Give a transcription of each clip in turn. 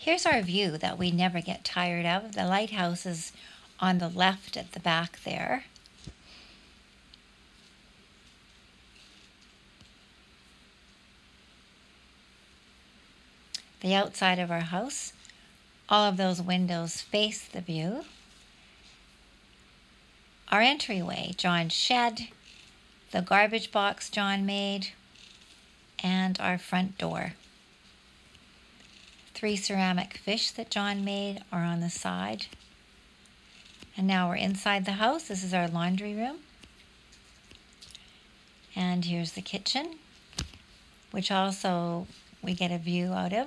Here's our view that we never get tired of. The lighthouse is on the left at the back there. The outside of our house, all of those windows face the view. Our entryway, John's shed, the garbage box John made, and our front door. Three ceramic fish that John made are on the side. And now we're inside the house. This is our laundry room. And here's the kitchen, which also we get a view out of.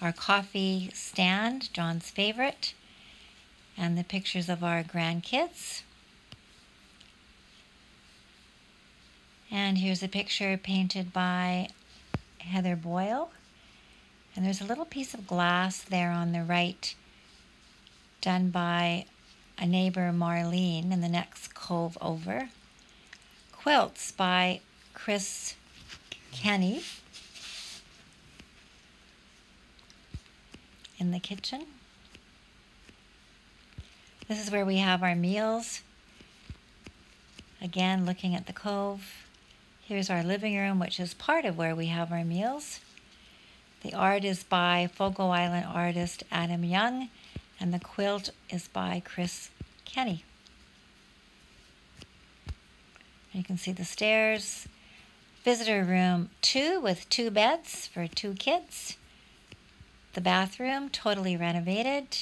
Our coffee stand, John's favorite, and the pictures of our grandkids. And here's a picture painted by Heather Boyle. And there's a little piece of glass there on the right done by a neighbor, Marlene, in the next cove over. Quilts by Chris Kenny in the kitchen. This is where we have our meals. Again, looking at the cove. Here's our living room, which is part of where we have our meals. The art is by Fogo Island artist Adam Young, and the quilt is by Chris Kenny. You can see the stairs. Visitor room two with two beds for two kids. The bathroom, totally renovated.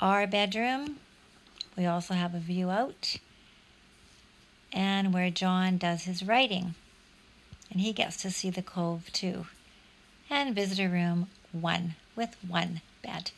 Our bedroom, we also have a view out and where John does his writing. And he gets to see the cove too. And visitor room one with one bed.